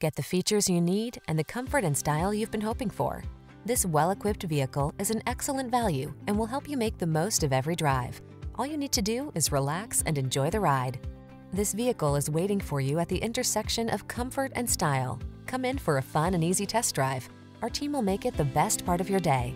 Get the features you need and the comfort and style you've been hoping for. This well-equipped vehicle is an excellent value and will help you make the most of every drive. All you need to do is relax and enjoy the ride. This vehicle is waiting for you at the intersection of comfort and style. Come in for a fun and easy test drive. Our team will make it the best part of your day.